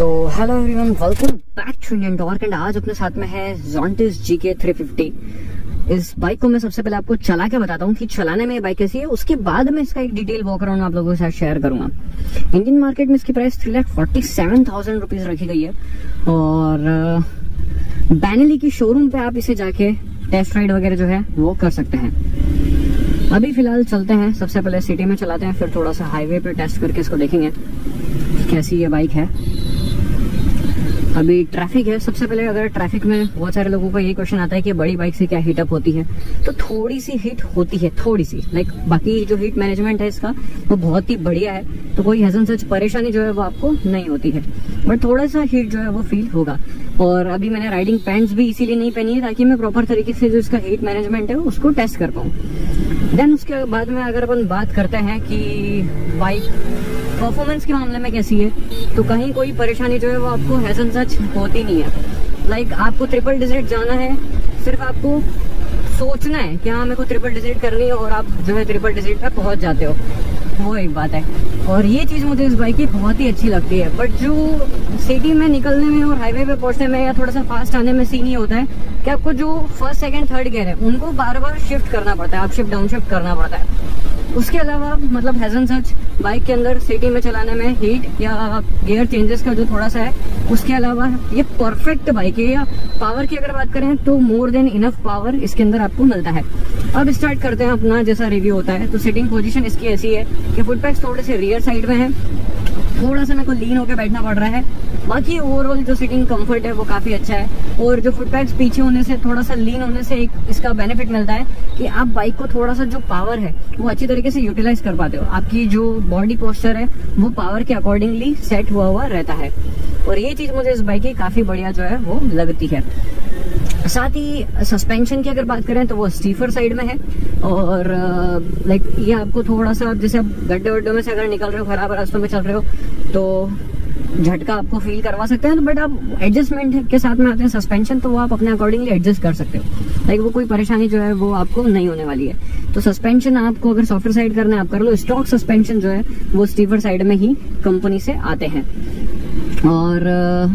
Hello everyone welcome back to Indian Torque and आज अपने साथ में है जॉन्टिस जी के थ्री फिफ्टी इस बाइक को मैं सबसे पहले आपको चला के बताता हूँ कि चलाने में ये बाइक कैसी है। उसके बाद में इसका एक डिटेल वॉक अराउंड आप लोगों के साथ शेयर करूँगा। इंडियन मार्केट में इसकी price three lakh forty seven thousand rupees रखी गई है। और बैनली की शोरूम पे आप इसे जाके टेस्ट राइड वगैरह जो है वो कर सकते हैं। अभी फ़िलहाल चलते हैं। सबसे पहले सिटी में चलाते हैं, फिर थोड़ा सा हाईवे पे टेस्ट करके इसको देखेंगे कैसी ये बाइक है। अभी ट्रैफ़िक है। सबसे पहले अगर ट्रैफ़िक में बहुत सारे लोगों का ये क्वेश्चन आता है कि बड़ी बाइक से क्या हीटअप होती है। तो थोड़ी सी हीट होती है थोड़ी सी लाइक बाकी जो हीट मैनेजमेंट है इसका, वो बहुत ही बढ़िया है। तो कोई हजन सच परेशानी जो है वो आपको नहीं होती है। बट थोड़ा सा हीट जो है वो फील होगा। और अभी मैंने राइडिंग पैंट्स भी इसीलिए नहीं पहनी है ताकि मैं प्रॉपर तरीके से जो इसका हीट मैनेजमेंट है उसको टेस्ट कर पाऊँ। देन उसके बाद में अगर अपन बात करते हैं कि बाइक परफॉर्मेंस के मामले में कैसी है? तो कहीं कोई परेशानी जो है वो आपको हैजन सच होती नहीं है। लाइक like, आपको ट्रिपल डिजिट जाना है सिर्फ़ आपको सोचना है कि हाँ मेरे को ट्रिपल डिजिट करनी है और आप जो है ट्रिपल डिजिट पे पहुँच जाते हो। वो एक बात है। और ये चीज़ मुझे इस बाइक की बहुत ही अच्छी लगती है। बट जो सिटी में निकलने में और हाईवे पे पहुँचने में या थोड़ा सा फास्ट आने में सीन ये होता है कि आपको जो फ़र्स्ट सेकंड थर्ड गियर है उनको बार बार शिफ्ट करना पड़ता है आप शिफ्ट डाउन शिफ्ट करना पड़ता है। उसके अलावा मतलब हैजन सच बाइक के अंदर सिटी में चलाने में हीट या गियर चेंजेस का जो थोड़ा सा है, उसके अलावा ये परफेक्ट बाइक है। या पावर की अगर बात करें तो मोर देन इनफ पावर इसके अंदर आपको मिलता है। अब स्टार्ट करते हैं अपना जैसा रिव्यू होता है। तो सिटिंग पोजीशन इसकी ऐसी है कि फुटपैक्स थोड़े से रियर साइड में है। थोड़ा सा मेरे को लीन होकर बैठना पड़ रहा है। बाकी ओवरऑल जो सिटिंग कंफर्ट है, वो काफ़ी अच्छा है। और जो फुटपैक्स पीछे होने से, थोड़ा सा लीन होने से एक इसका बेनिफिट मिलता है कि आप बाइक को थोड़ा सा जो पावर है, वो अच्छी तरीके से यूटिलाइज कर पाते हो। आपकी जो बॉडी पोस्चर है, वो पावर के अकॉर्डिंगली सेट हुआ हुआ रहता है। और ये चीज़ मुझे इस बाइक की काफ़ी बढ़िया जो है, वो लगती है। साथ ही सस्पेंशन की अगर बात करें तो वो स्टीफर साइड में है और लाइक ये आपको थोड़ा सा, जैसे आप गड्ढे वड्ढे में से अगर निकल रहे हो, खराब रास्तों में चल रहे हो तो झटका आपको फील करवा सकते हैं तो बट आप एडजस्टमेंट के साथ में आते हैं सस्पेंशन तो वो आप अपने अकॉर्डिंगली एडजस्ट कर सकते हो। लाइक वो कोई परेशानी जो है, वो आपको नहीं होने वाली है। तो सस्पेंशन आपको अगर सॉफ्टवेयर साइड करना है, आप कर लो स्टॉक सस्पेंशन जो है, वो स्टीफर साइड में ही कंपनी से आते हैं। और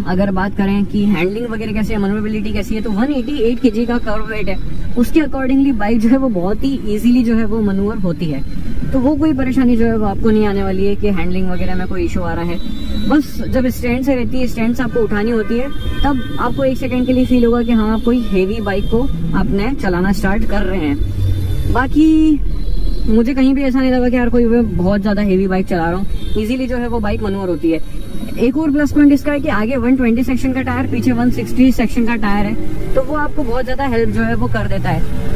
अगर बात करें कि हैंडलिंग वगैरह कैसी है मनोबिलिटी कैसी है तो 188 केजी का कर्व वेट है। उसके अकॉर्डिंगली बाइक जो है वो बहुत ही इजीली जो है वो मनूवर होती है। तो वो कोई परेशानी जो है वो आपको नहीं आने वाली है कि हैंडलिंग वगैरह में कोई इशू आ रहा है। बस जब स्टैंड से रहती है स्टैंड से आपको उठानी होती है, तब आपको एक सेकेंड के लिए फील होगा कि हाँ आप कोई हेवी बाइक को आपने चलाना स्टार्ट कर रहे हैं। बाकी मुझे कहीं भी ऐसा नहीं लगा कि यार कोई बहुत ज़्यादा हेवी बाइक चला रहा हूँ। इजीली जो है वो बाइक मनोवर होती है। एक और प्लस पॉइंट इसका है कि आगे 120 सेक्शन का टायर पीछे 160 सेक्शन का टायर है तो वो आपको बहुत ज़्यादा हेल्प जो है वो कर देता है।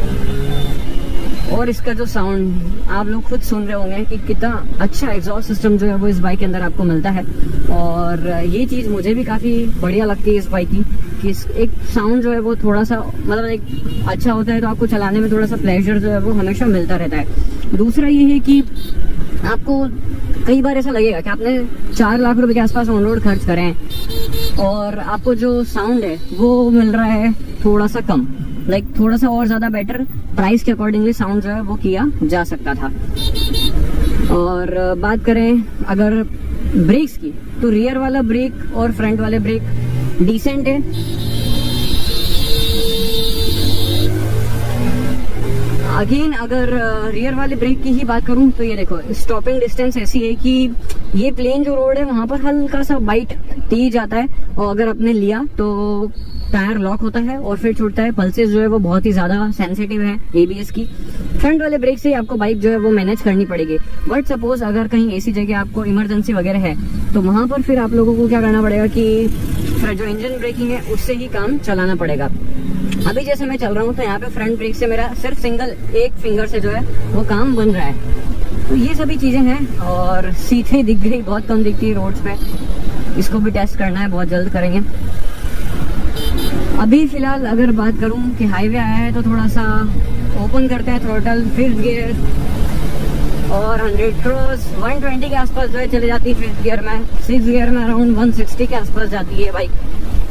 और इसका जो साउंड आप लोग खुद सुन रहे होंगे कि कितना अच्छा एग्जॉस्ट सिस्टम जो है वो इस बाइक के अंदर आपको मिलता है। और ये चीज़ मुझे भी काफ़ी बढ़िया लगती है इस बाइक की, कि एक साउंड जो है वो थोड़ा सा मतलब एक अच्छा होता है तो आपको चलाने में थोड़ा सा प्लेजर जो है वो हमेशा मिलता रहता है। दूसरा ये है कि आपको कई बार ऐसा लगेगा कि आपने चार लाख रुपए के आसपास ऑन रोड खर्च करे हैं। और आपको जो साउंड है वो मिल रहा है थोड़ा सा कम। लाइक like, थोड़ा सा और ज़्यादा बेटर प्राइस के अकॉर्डिंगली साउंड जो है वो किया जा सकता था। और बात करें अगर ब्रेक्स की तो रियर वाला ब्रेक और फ्रंट वाले ब्रेक डिसेंट है। अगेन अगर रियर वाले ब्रेक की ही बात करूँ तो ये देखो स्टॉपिंग डिस्टेंस ऐसी है कि ये प्लेन जो रोड है, वहाँ पर हल्का सा बाइट तेज आता है, और अगर आपने लिया तो टायर लॉक होता है, और फिर छूटता है। पल्सेस जो है, वो बहुत ही ज़्यादा सेंसिटिव है एबीएस की। फ्रंट वाले ब्रेक से आपको बाइक जो है, वो मैनेज करनी पड़ेगी। बट सपोज़ अगर कहीं ऐसी जगह आपको इमरजेंसी वगैरह है तो वहाँ पर फिर आप लोगों को क्या करना पड़ेगा कि, जो इंजन ब्रेकिंग है, उससे ही काम चलाना पड़ेगा। अभी जैसे मैं चल रहा हूँ तो यहाँ पे फ्रंट ब्रेक से मेरा सिर्फ़ सिंगल एक फिंगर से जो है वो काम बन रहा है। तो ये सभी चीज़ें हैं और सीधे दिख गई, बहुत कम दिखती है रोड्स पे। इसको भी टेस्ट करना है, बहुत जल्द करेंगे। अभी फ़िलहाल अगर बात करूँ कि हाईवे आया है तो थोड़ा सा ओपन करते हैं थ्रोटल फिफ्थ गियर और 100 क्रॉस 120 के आसपास जो है चले जाती है फिफ्थ गियर में। सिक्स गियर में अराउंड 160 के आसपास जाती है बाइक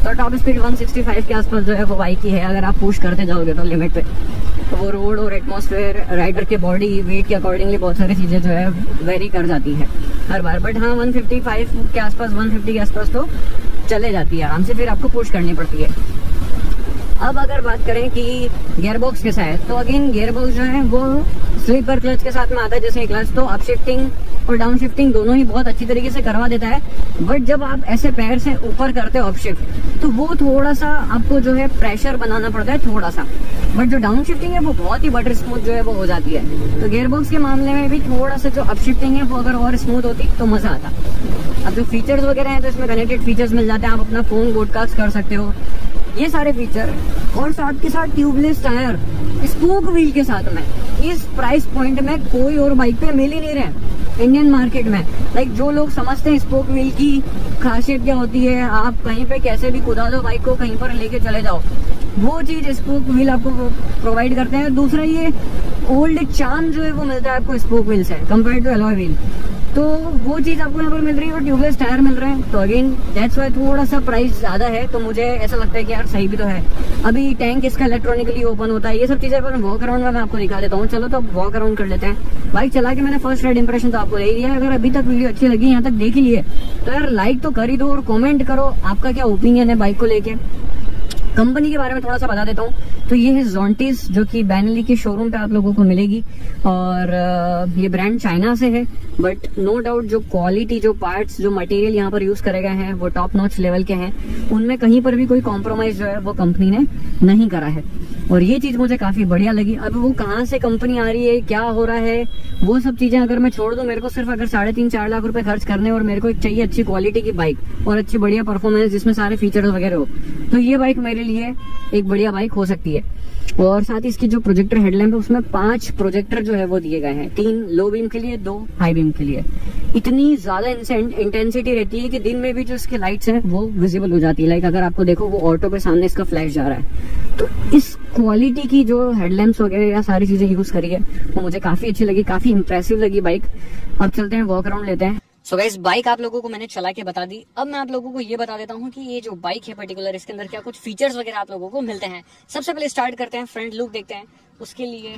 तो टॉप स्पीड 165 के आसपास जो है, वो बाइक की है। अगर आप पुश करते जाओगे तो लिमिट पे। तो वो रोड और एटमोसफेयर राइडर के बॉडी वेट के अकॉर्डिंगली बहुत सारी चीज़ें जो है वेरी कर जाती है हर बार। बट हाँ 155 के आसपास 150 के आसपास तो चले जाती है आराम से। फिर आपको पुश करनी पड़ती है। अब अगर बात करें कि गियरबॉक्स के साथ तो अगेन गियरबॉक्स जो है, वो स्लीपर क्लच के साथ में आता है। जैसे क्लच तो अप शिफ्टिंग और डाउन शिफ्टिंग दोनों ही बहुत अच्छी तरीके से करवा देता है। बट जब आप ऐसे पैर से ऊपर करते हो अप शिफ्ट तो वो थोड़ा सा आपको जो है प्रेशर बनाना पड़ता है थोड़ा सा बट जो डाउन शिफ्टिंग है, वो बहुत ही बटर स्मूथ जो है वो हो जाती है। तो गेयरबॉक्स के मामले में भी थोड़ा सा जो अप शिफ्टिंग है, वो अगर और स्मूथ होती तो मज़ा आता। अब जो फीचर्स वगैरह हैं तो इसमें कनेक्टेड फीचर्स मिल जाते हैं। आप अपना फ़ोन ब्रॉडकास्ट कर सकते हो। ये सारे फीचर और साथ के साथ ट्यूबलेस टायर स्पोक व्हील के साथ में। इस प्राइस पॉइंट में कोई और बाइक पे मिल ही नहीं रहे। इंडियन मार्केट में। लाइक जो लोग समझते हैं स्पोक व्हील की खासियत क्या होती है, आप कहीं पे कैसे भी कुदा दो बाइक को कहीं पर लेके चले जाओ। वो चीज़ स्पोक व्हील आपको प्रोवाइड करते हैं। दूसरा ये ओल्ड चार्म जो है, वो मिलता है आपको स्पोक व्हील से कंपेयर टू एलॉय व्हील तो वो चीज़ आपको यहाँ पर मिल रही है और ट्यूबलेस टायर मिल रहे हैं। तो अगेन दैट्स वाई थोड़ा सा प्राइस ज़्यादा है तो मुझे ऐसा लगता है कि यार सही भी तो है। अभी टैंक इसका इलेक्ट्रॉनिकली ओपन होता है, ये सब चीज़ें वॉक अराउंड में मैं आपको दिखा देता हूँ। चलो तो वॉक अराउंड कर लेते हैं। बाइक चला के मैंने फ़र्स्ट राइड इंप्रेशन तो आपको दे दिया अगर अभी तक वीडियो अच्छी लगी यहाँ तक देख ली लिए। तो यार लाइक तो कर ही दो और कॉमेंट करो, आपका क्या ओपिनियन है बाइक को लेके? कंपनी के बारे में थोड़ा सा बता देता हूँ। तो ये है जोंटिस जो कि बैनली के शोरूम पे आप लोगों को मिलेगी। और ये ब्रांड चाइना से है। बट नो डाउट जो क्वालिटी जो पार्ट्स जो मटेरियल यहाँ पर यूज़ करे गए हैं, वो टॉप नॉच लेवल के हैं। उनमें कहीं पर भी कोई कॉम्प्रोमाइज जो है, वो कंपनी ने नहीं करा है। और ये चीज़ मुझे काफ़ी बढ़िया लगी। अब वो कहाँ से कंपनी आ रही है, क्या हो रहा है, वो सब चीज़ें अगर मैं छोड़ दूँ, मेरे को सिर्फ़ अगर साढ़े तीन, चार लाख रुपए खर्च करने और मेरे को एक चाहिए अच्छी क्वालिटी की बाइक और अच्छी बढ़िया परफॉर्मेंस जिसमें सारे फीचर्स वगैरह हो तो ये बाइक मेरे लिए एक बढ़िया बाइक हो सकती है। और साथ ही इसकी जो प्रोजेक्टर हेडलैम्प है, उसमें पाँच प्रोजेक्टर जो है वो दिए गए हैं। तीन लो बीम के लिए, दो हाई बीम के लिए। इतनी ज़्यादा इंटेंसिटी रहती है कि दिन में भी जो इसके लाइट्स हैं, वो विजिबल हो जाती है। लाइक अगर आपको देखो, वो ऑटो पे सामने इसका फ्लैश जा रहा है। तो इस क्वालिटी की जो हेडलैम्प्स वगैरह या सारी चीज़ें यूज़ करी है, वो मुझे काफ़ी अच्छी लगी, काफ़ी इंप्रेसिव लगी बाइक अब चलते हैं वॉक अराउंड लेते हैं। सो so गाइस बाइक आप लोगों को मैंने चला के बता दी। अब मैं आप लोगों को ये बता देता हूँ कि ये जो बाइक है पर्टिकुलर इसके अंदर क्या कुछ फीचर्स वगैरह आप लोगों को मिलते हैं। सबसे पहले स्टार्ट करते हैं फ्रंट लुक देखते हैं। उसके लिए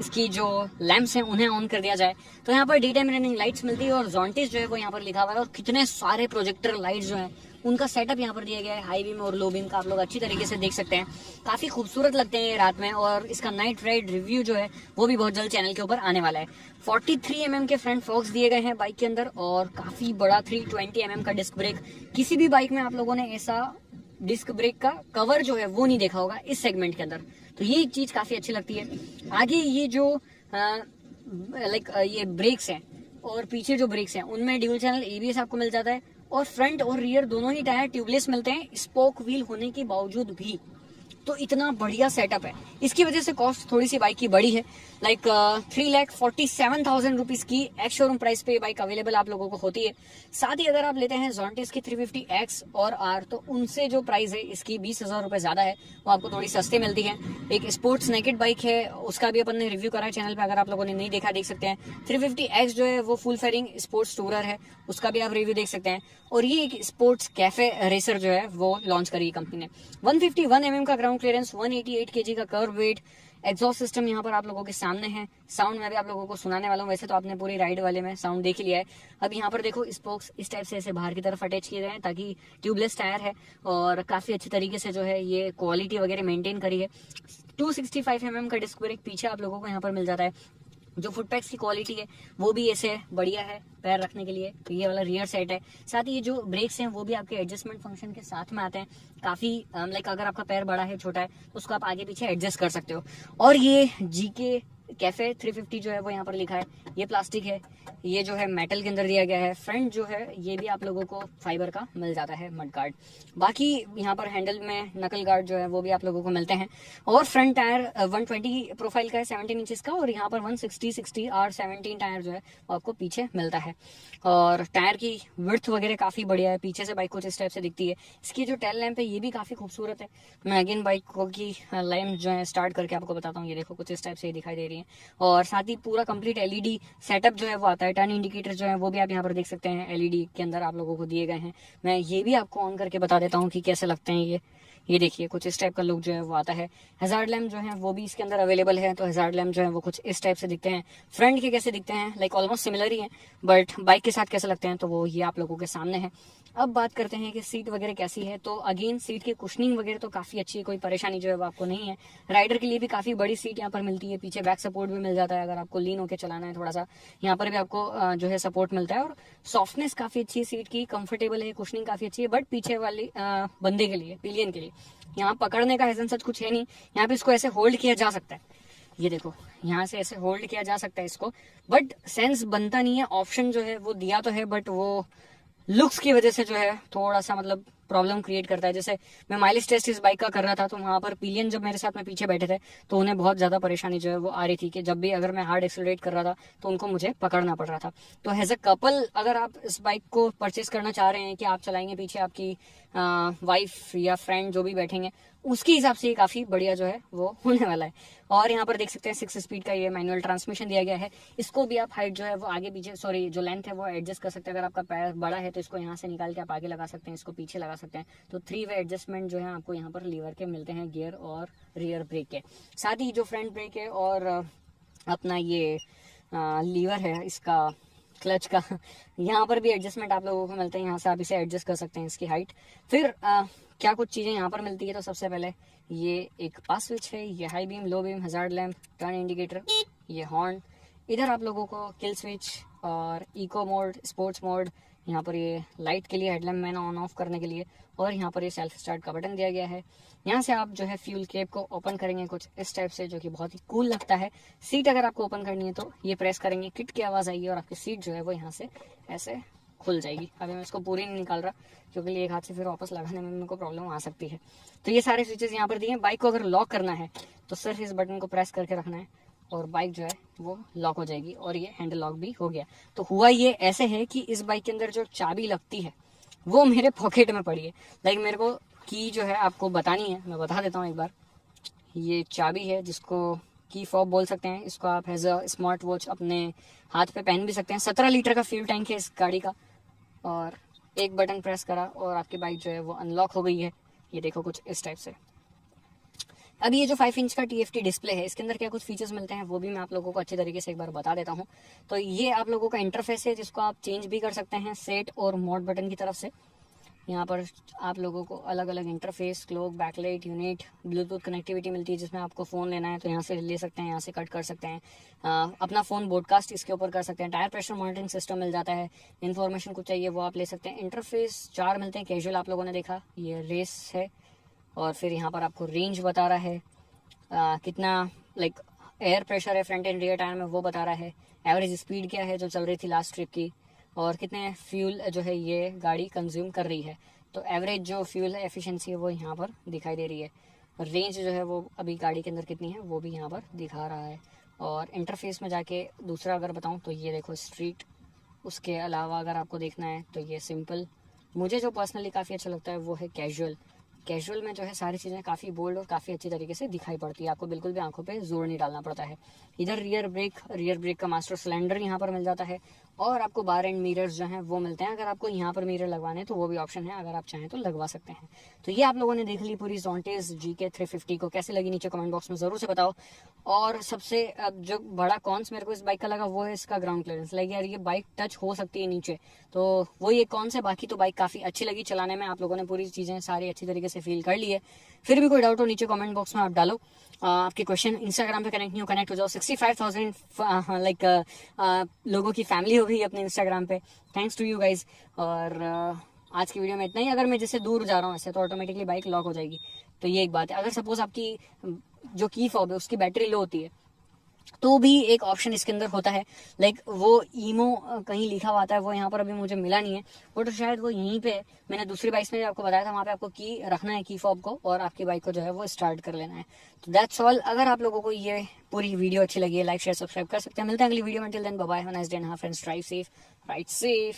इसकी जो लैंप्स हैं, उन्हें ऑन कर दिया जाए। तो यहाँ पर डी टाइम रनिंग लाइट्स मिलती है और जॉन्टिस जो है वो यहाँ पर लिखा हुआ है और कितने सारे प्रोजेक्टर लाइट्स जो है उनका सेटअप यहाँ पर दिया गया है। हाई बीम और लो बीम का आप लोग अच्छी तरीके से देख सकते हैं। काफ़ी खूबसूरत लगते हैं ये रात में और इसका नाइट राइड रिव्यू जो है, वो भी बहुत जल्द चैनल के ऊपर आने वाला है। 43 थ्री mm के फ्रंट फॉक्स दिए गए हैं बाइक के अंदर और काफ़ी बड़ा 320 ट्वेंटी mm का डिस्क ब्रेक किसी भी बाइक में आप लोगों ने ऐसा डिस्क ब्रेक का कवर जो है, वो नहीं देखा होगा इस सेगमेंट के अंदर। तो ये एक चीज़ काफ़ी अच्छी लगती है। आगे ये जो लाइक ये ब्रेक्स हैं और पीछे जो ब्रेक्स हैं, उनमें ड्यूल चैनल एबीएस आपको मिल जाता है। और फ्रंट और रियर दोनों ही टायर ट्यूबलेस मिलते हैं। स्पोक व्हील होने के बावजूद भी। तो इतना बढ़िया सेटअप है। इसकी वजह से कॉस्ट थोड़ी सी बाइक की बड़ी है। Like three lakh forty seven thousand rupees की एक्स शोरूम प्राइस पे बाइक अवेलेबल आप लोगों को होती है। साथ ही अगर आप लेते हैं जॉन्टिस की थ्री फिफ्टी एक्स और आर तो उनसे जो प्राइस है, इसकी बीस हज़ार रुपए ज़्यादा है। वो आपको थोड़ी सस्ती मिलती है। एक स्पोर्ट्स नेकेट बाइक है, उसका भी अपन ने रिव्यू करा है चैनल पे, अगर आप लोगों ने नहीं देखा, देख सकते हैं। थ्री फिफ्टी एक्स जो है, वो फुल फेरिंग स्पोर्ट्स टूरर है। उसका भी आप रिव्यू देख सकते हैं। और ये एक स्पोर्ट्स कैफ़े रेसर जो है, वो लॉन्च करी कंपनी ने। 151 एम का ground clearance one eighty eight K G का कर्व वेट एग्जॉस्ट सिस्टम यहाँ पर आप लोगों के सामने है। साउंड में भी आप लोगों को सुनाने वाला हूँ। वैसे तो आपने पूरी राइड वाले में साउंड देख लिया है। अब यहाँ पर देखो स्पोक्स इस टाइप से ऐसे बाहर की तरफ़ अटैच किए गए हैं ताकि ट्यूबलेस टायर है और काफ़ी अच्छे तरीके से जो है ये क्वालिटी वगैरह मेंटेन करी है। टू सिक्सटी mm का डिस्क ब्रेक पीछे आप लोगों को यहाँ पर मिल जाता है। जो फुटपैक्स की क्वालिटी है, वो भी ऐसे बढ़िया है, पैर रखने के लिए तो ये वाला रियर सेट है। साथ ही ये जो ब्रेक्स हैं, वो भी आपके एडजस्टमेंट फ़ंक्शन के साथ में आते हैं। काफ़ी लाइक अगर आपका पैर बड़ा है, छोटा है तो उसको आप आगे पीछे एडजस्ट कर सकते हो। और ये जीके कैफ़े 350 जो है वो यहाँ पर लिखा है। ये प्लास्टिक है, ये जो है मेटल के अंदर दिया गया है। फ्रंट जो है, ये भी आप लोगों को फाइबर का मिल जाता है मड गार्ड बाकी यहाँ पर हैंडल में नकल गार्ड जो है, वो भी आप लोगों को मिलते हैं। और फ्रंट टायर 120 प्रोफ़ाइल का है 17 इंचेस का, और यहाँ पर 160 60 आर 17 टायर जो है, वो आपको पीछे मिलता है। और टायर की वर्थ वगैरह काफ़ी बढ़िया है, पीछे से बाइक कुछ इस टाइप से दिखती है। इसकी जो टेल लैम्प है, ये भी काफ़ी खूबसूरत है। मैं अगेन बाइक की लैम्प जो है स्टार्ट करके आपको बताता हूँ। ये देखो, कुछ इस टाइप से दिखाई दे रही है। और साथ ही पूरा कंप्लीट एलईडी सेटअप जो है वो आता है टर्न इंडिकेटर जो है वो भी आप यहाँ पर देख सकते हैं एलईडी के अंदर आप लोगों को दिए गए हैं। मैं ये भी आपको ऑन करके बता देता हूँ कि कैसे लगते हैं ये। ये देखिए, कुछ इस टाइप का लुक जो है वो आता है। हज़ार लैम्प जो है वो भी इसके अंदर अवेलेबल है तो हज़ार लैम्प जो है वो कुछ इस टाइप से दिखते हैं। फ्रंट के कैसे दिखते हैं लाइक ऑलमोस्ट सिमिलर ही है बट बाइक के साथ कैसे लगते हैं तो वो ये आप लोगों के सामने है। अब बात करते हैं कि सीट वगैरह कैसी है। तो अगेन सीट की कुशनिंग वगैरह तो काफ़ी अच्छी है, कोई परेशानी जो है वो आपको नहीं है। राइडर के लिए भी काफ़ी बड़ी सीट यहाँ पर मिलती है, पीछे बैक सपोर्ट भी मिल जाता है, अगर आपको लीन होकर चलाना है थोड़ा सा यहाँ पर भी आपको जो है सपोर्ट मिलता है और सॉफ्टनेस काफ़ी अच्छी है सीट की कंफर्टेबल है कुशनिंग काफ़ी अच्छी है बट पीछे वाली बंदे के लिए पिलियन के लिए। यहाँ पकड़ने का हैजन सच कुछ है नहीं। यहाँ पे इसको ऐसे होल्ड किया जा सकता है। ये देखो, यहाँ से ऐसे होल्ड किया जा सकता है इसको बट सेंस बनता नहीं है ऑप्शन जो है वो दिया तो है बट वो लुक्स की वजह से जो है थोड़ा सा मतलब प्रॉब्लम क्रिएट करता है। जैसे मैं माइलेज टेस्ट इस बाइक का कर रहा था तो वहाँ पर पिलियन जब मेरे साथ में पीछे बैठे थे तो उन्हें बहुत ज़्यादा परेशानी जो है वो आ रही थी कि जब भी अगर मैं हार्ड एक्सलरेट कर रहा था तो उनको मुझे पकड़ना पड़ रहा था। तो एज अ कपल अगर आप इस बाइक को परचेज करना चाह रहे हैं कि आप चलाएँगे पीछे आपकी वाइफ या फ्रेंड जो भी बैठेंगे, उसके हिसाब से ये काफ़ी बढ़िया जो है, वो होने वाला है। और यहाँ पर देख सकते हैं सिक्स स्पीड का ये मैनुअल ट्रांसमिशन दिया गया है। इसको भी आप हाइट जो है, वो आगे पीछे सॉरी जो लेंथ है, वो एडजस्ट कर सकते हैं। अगर आपका पैर बड़ा है तो इसको यहाँ से निकाल के आप आगे लगा सकते हैं, इसको पीछे लगा सकते हैं। तो थ्री वे एडजस्टमेंट जो है, आपको यहाँ पर लीवर के मिलते हैं गियर और रियर ब्रेक के। साथ ही जो फ्रंट ब्रेक है और अपना ये लीवर है, इसका क्लच का। यहाँ पर भी एडजस्टमेंट आप लोगों को मिलते हैं यहाँ से आप इसे एडजस्ट कर सकते हैं इसकी हाइट फिर आ, क्या कुछ चीज़ें यहाँ पर मिलती है तो सबसे पहले ये एक पास स्विच है ये high beam low beam hazard lamp turn indicator ये हॉर्न इधर आप लोगों को किल स्विच और इको मोड स्पोर्ट्स मोड यहाँ पर ये लाइट के लिए हेडलैम्प मैन ऑन ऑफ़ करने के लिए और यहाँ पर ये सेल्फ स्टार्ट का बटन दिया गया है। यहाँ से आप जो है फ्यूल केप को ओपन करेंगे कुछ इस टाइप से जो कि बहुत ही कूल लगता है। सीट अगर आपको ओपन करनी है तो ये प्रेस करेंगे किट की आवाज़ आएगी और आपकी सीट जो है वो यहाँ से ऐसे खुल जाएगी। अभी मैं इसको पूरी नहीं निकाल रहा, क्योंकि एक हाथ से फिर वापस लगाने में मेरे को प्रॉब्लम आ सकती है। तो ये सारे स्विचेस यहाँ पर दिए बाइक को अगर लॉक करना है तो सिर्फ़ इस बटन को प्रेस करके रखना है। और बाइक जो है, वो लॉक हो जाएगी और ये हैंडल लॉक भी हो गया। तो हुआ ये ऐसे है कि इस बाइक के अंदर जो चाबी लगती है, वो मेरे पॉकेट में पड़ी है। लाइक मेरे को की जो है आपको बतानी है, मैं बता देता हूँ एक बार। ये चाबी है जिसको की फॉब बोल सकते हैं। इसको आप एज अ स्मार्ट वॉच अपने हाथ पे पहन भी सकते हैं। सत्रह लीटर का फ्यूल टैंक है इस गाड़ी का। और एक बटन प्रेस करा और आपकी बाइक जो है वो अनलॉक हो गई है। ये देखो कुछ इस टाइप से। अब ये जो फाइव इंच का TFT डिस्प्ले है इसके अंदर क्या कुछ फीचर्स मिलते हैं वो भी मैं आप लोगों को अच्छे तरीके से एक बार बता देता हूँ। तो ये आप लोगों का इंटरफेस है जिसको आप चेंज भी कर सकते हैं सेट और मोड बटन की तरफ़ से। यहाँ पर आप लोगों को अलग अलग interface clock backlight unit Bluetooth connectivity मिलती है जिसमें आपको फ़ोन लेना है तो यहाँ से ले सकते हैं यहाँ से कट कर सकते हैं। आ, अपना फ़ोन ब्रॉडकास्ट इसके ऊपर कर सकते हैं। टायर प्रेशर मॉनिटरिंग सिस्टम मिल जाता है इन्फॉर्मेशन कुछ चाहिए वो आप ले सकते हैं। इंटरफेस चार मिलते हैं कैजुअल आप लोगों ने देखा ये रेस है। और फिर यहाँ पर आपको रेंज बता रहा है। आ, कितना लाइक एयर प्रेशर है फ्रंट एंड रियर टायर में वो बता रहा है। एवरेज स्पीड क्या है जो चल रही थी लास्ट ट्रिप की? और कितने फ्यूल जो है ये गाड़ी कंज्यूम कर रही है? तो एवरेज जो फ्यूल एफिशिएंसी है वो यहाँ पर दिखाई दे रही है। रेंज जो है वो अभी गाड़ी के अंदर कितनी है वो भी यहाँ पर दिखा रहा है। और इंटरफेस में जाके दूसरा अगर बताऊँ तो ये देखो स्ट्रीट उसके अलावा अगर आपको देखना है तो ये सिंपल मुझे जो पर्सनली काफ़ी अच्छा लगता है वो है कैजुअल कैजुअल में जो है सारी चीज़ें काफ़ी बोल्ड और काफ़ी अच्छी तरीके से दिखाई पड़ती है। आपको बिल्कुल भी आँखों पे ज़ोर नहीं डालना पड़ता है। इधर रियर ब्रेक रियर ब्रेक का मास्टर सिलेंडर यहाँ पर मिल जाता है। और आपको बार एंड मिरर्स जो हैं, वो मिलते हैं। अगर आपको यहाँ पर मिरर लगवाने हैं तो वो भी ऑप्शन है। अगर आप चाहें तो लगवा सकते हैं। तो ये आप लोगों ने देख ली पूरी जोंटेज जी के थ्री फिफ्टी को। कैसे लगी नीचे कमेंट बॉक्स में ज़रूर से बताओ। और सबसे, अब जो बड़ा कॉन्स मेरे को इस बाइक का लगा, वो है इसका ग्राउंड क्लियरेंस लाइक यार, ये बाइक टच हो सकती है नीचे। तो वो ये कौन से बाकी तो बाइक काफ़ी अच्छी लगी चलाने में। आप लोगों ने पूरी चीज़ें सारी अच्छी तरीके से फील कर ली है। फिर भी कोई डाउट हो, नीचे कमेंट बॉक्स में आप डालो। आपके क्वेश्चन इंस्टाग्राम पे कनेक्ट नहीं हो कनेक्ट हो जाओ। सिक्सटी फाइव थाउज़ेंड लाइक लोगों की फैमिली हो गई अपने इंस्टाग्राम पे। थैंक्स टू यू गाइज़ और आज की वीडियो में इतना ही। अगर मैं जैसे दूर जा रहा हूँ, ऐसे तो ऑटोमेटिकली बाइक लॉक हो जाएगी। तो ये एक बात है। अगर सपोज़ आपकी, जो की फॉब है, उसकी बैटरी लो होती है तो भी एक ऑप्शन इसके अंदर होता है। लाइक वो ईमो कहीं लिखा हुआ आता है, वो यहाँ पर अभी मुझे मिला नहीं है। वो तो शायद वो यहीं पे, मैंने दूसरी बाइक में आपको बताया था, वहाँ पे आपको की रखना है की फॉब को, और आपकी बाइक को जो है वो स्टार्ट कर लेना है। तो दैट्स ऑल अगर आप लोगों को ये पूरी वीडियो अच्छी लगी है लाइक शेयर सब्सक्राइब कर सकते हैं। मिलते हैं अगली वीडियो में। Till then bye nice day friends drive safe ride safe